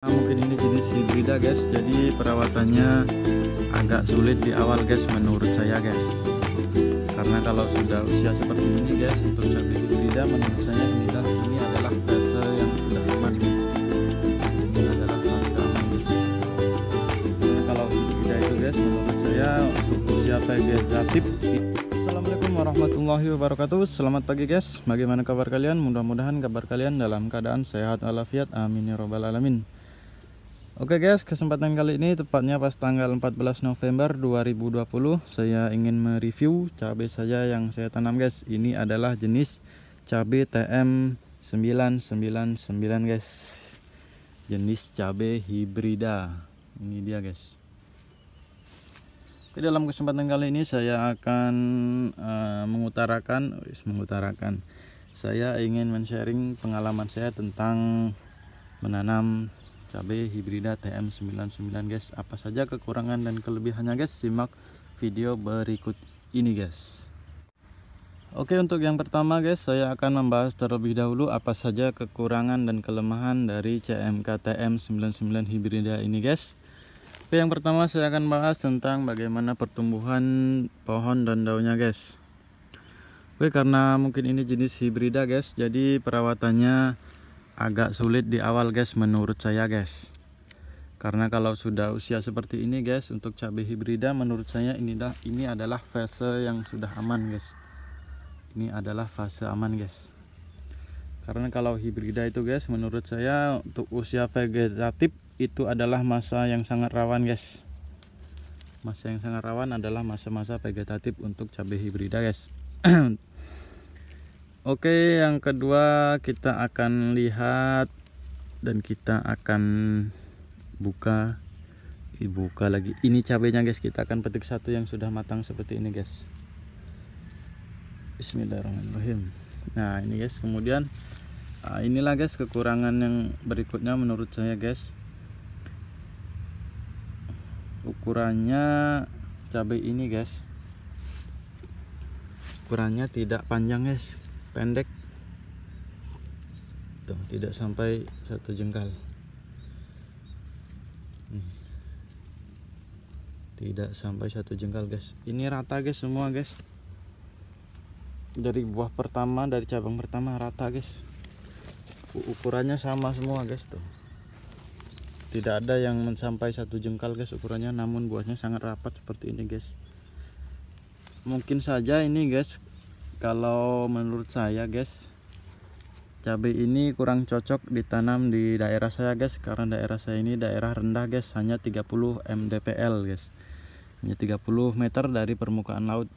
Nah, mungkin ini jenis hibrida guys. Jadi perawatannya agak sulit di awal guys menurut saya guys. Karena kalau sudah usia seperti ini guys untuk cabai hibrida menurut saya inilah ini adalah fase yang sudah aman ini adalah fase aman guys karena kalau hibrida itu guys menurut saya untuk usia vegetatif Assalamualaikum warahmatullahi wabarakatuh. Selamat pagi guys. Bagaimana kabar kalian? Mudah-mudahan kabar kalian dalam keadaan sehat walafiat. Amin ya robbal alamin Oke guys, kesempatan kali ini tepatnya pas tanggal 14 November 2020 Saya ingin mereview cabai saya yang saya tanam guys. Ini adalah jenis cabai TM 999 guys. Jenis cabai hibrida. Ini dia guys. Oke, dalam kesempatan kali ini saya akan uh, mengutarakan mengutarakan. Saya ingin men-sharing pengalaman saya tentang menanam cabai hibrida TM99 guys. Apa saja kekurangan dan kelebihannya guys? Simak video berikut ini guys. Oke untuk yang pertama guys saya akan membahas terlebih dahulu apa saja kekurangan dan kelemahan dari CMK TM99 hibrida ini guys. Oke yang pertama saya akan bahas tentang bagaimana pertumbuhan pohon dan daunnya guys. Oke karena mungkin ini jenis hibrida guys jadi perawatannya agak sulit di awal guys menurut saya guys. Karena kalau sudah usia seperti ini guys untuk cabai hibrida menurut saya ini dah ini adalah fase yang sudah aman guys. Ini adalah fase aman guys. Karena kalau hibrida itu guys menurut saya untuk usia vegetatif itu adalah masa yang sangat rawan guys. Masa yang sangat rawan adalah masa-masa vegetatif untuk cabai hibrida guys Oke, yang kedua kita akan lihat dan kita akan buka dibuka lagi. Ini cabenya guys, kita akan petik satu yang sudah matang seperti ini guys. Bismillahirrahmanirrahim. Nah, ini guys, kemudian nah, inilah guys kekurangan yang berikutnya menurut saya guys. Ukurannya cabai ini guys. Ukurannya tidak panjang guys pendek. Tuh tidak sampai satu jengkal. Tidak sampai satu jengkal guys. Ini rata guys semua guys. Dari buah pertama dari cabang pertama rata guys. Ukurannya sama semua guys tuh. Tidak ada yang sampai satu jengkal guys ukurannya. Namun buahnya sangat rapat seperti ini guys. Mungkin saja ini guys kalau menurut saya guys cabai ini kurang cocok ditanam di daerah saya guys karena daerah saya ini daerah rendah guys hanya 30 mdpl guys. Hanya 30 meter dari permukaan laut.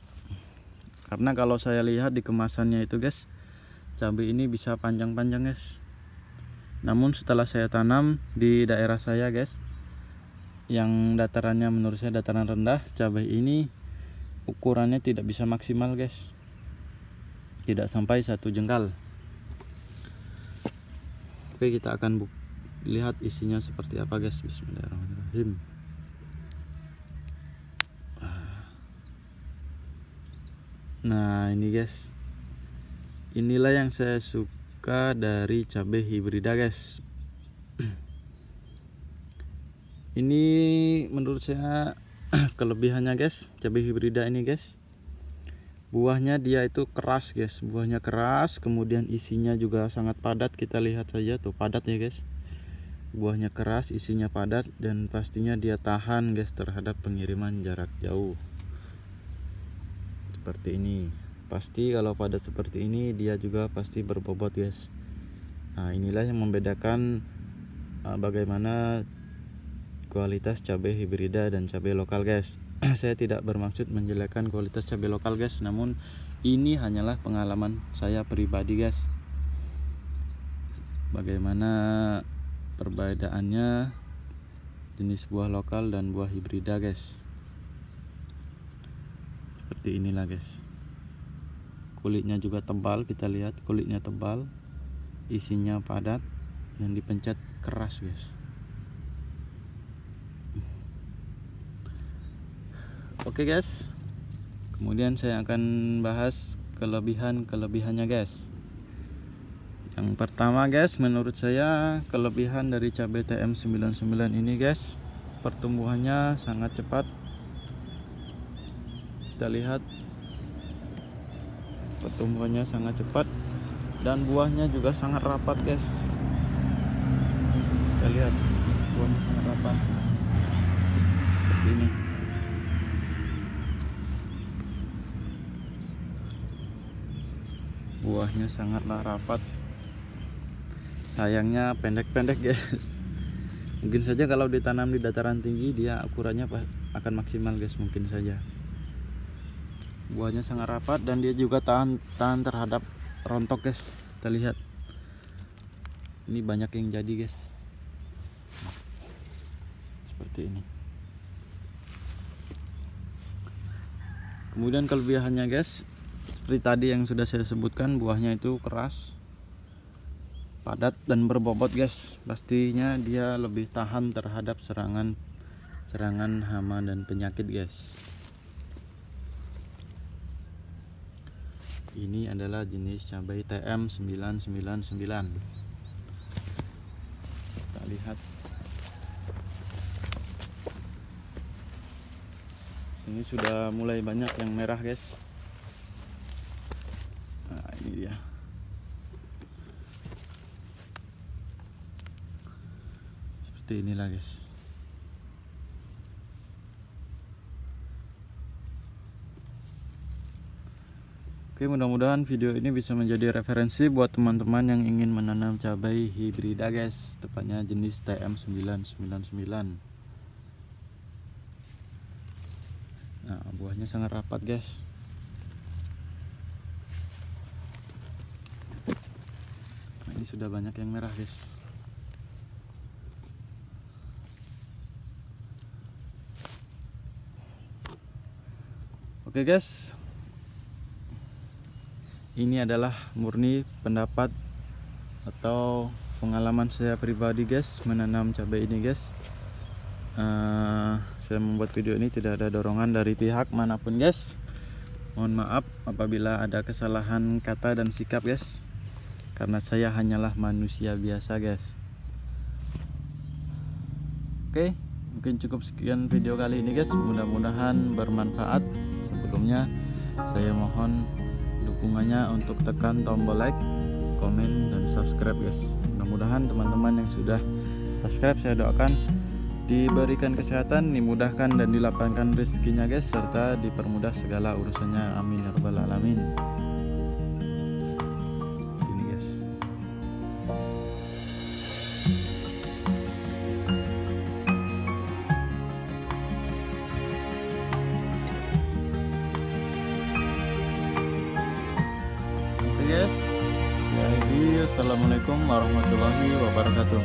Karena kalau saya lihat di kemasannya itu guys cabai ini bisa panjang-panjang guys. Namun setelah saya tanam di daerah saya guys yang datarannya menurut saya dataran rendah cabai ini ukurannya tidak bisa maksimal guys tidak sampai satu jengkal. Oke kita akan lihat isinya seperti apa guys. Bismillahirrahmanirrahim. Nah ini guys. Inilah yang saya suka dari cabai hibrida guys. Ini menurut saya kelebihannya guys cabai hibrida ini guys buahnya dia itu keras guys. Buahnya keras kemudian isinya juga sangat padat. Kita lihat saja tuh padat ya guys. Buahnya keras isinya padat dan pastinya dia tahan guys terhadap pengiriman jarak jauh. Seperti ini. Pasti kalau padat seperti ini dia juga pasti berbobot guys. Nah inilah yang membedakan uh, bagaimana kualitas cabai hibrida dan cabai lokal guys saya tidak bermaksud menjelekkan kualitas cabai lokal guys. Namun ini hanyalah pengalaman saya pribadi guys. Bagaimana perbedaannya jenis buah lokal dan buah hibrida guys? Seperti inilah guys. Kulitnya juga tebal kita lihat kulitnya tebal isinya padat yang dipencet keras guys Oke guys. Kemudian saya akan bahas kelebihan-kelebihannya guys. Yang pertama guys menurut saya kelebihan dari cabai TM99 ini guys pertumbuhannya sangat cepat. Kita lihat. Pertumbuhannya sangat cepat dan buahnya juga sangat rapat guys. Kita lihat buahnya sangat rapat. Seperti ini buahnya sangatlah rapat sayangnya pendek-pendek guys. Mungkin saja kalau ditanam di dataran tinggi dia ukurannya akan maksimal guys mungkin saja. Buahnya sangat rapat dan dia juga tahan tahan terhadap rontok guys. Kita lihat ini banyak yang jadi guys. Seperti ini. Kemudian kelebihannya guys seperti tadi yang sudah saya sebutkan buahnya itu keras padat dan berbobot guys. Pastinya dia lebih tahan terhadap serangan serangan hama dan penyakit guys. Ini adalah jenis cabai TM 999 kita lihat. Sini sudah mulai banyak yang merah guys ini dia seperti inilah guys. Oke mudah-mudahan video ini bisa menjadi referensi buat teman-teman yang ingin menanam cabai hibrida guys. Tepatnya jenis TM999 Nah buahnya sangat rapat guys ini sudah banyak yang merah guys. Oke guys. Ini adalah murni pendapat Atau pengalaman saya pribadi guys Menanam cabai ini guys. Uh, Saya membuat video ini tidak ada dorongan dari pihak mana pun guys. Mohon maaf apabila ada kesalahan kata dan sikap guys Karena saya hanyalah manusia biasa guys. Oke mungkin cukup sekian video kali ini guys. Mudah-mudahan bermanfaat. Sebelumnya saya mohon dukungannya untuk tekan tombol like komen dan subscribe guys. Mudah-mudahan teman-teman yang sudah subscribe saya doakan diberikan kesehatan dimudahkan dan dilapangkan rezekinya guys serta dipermudah segala urusannya. Amin ya rabbal alamin guys jadi assalamualaikum warahmatullahi wabarakatuh.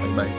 Bye bye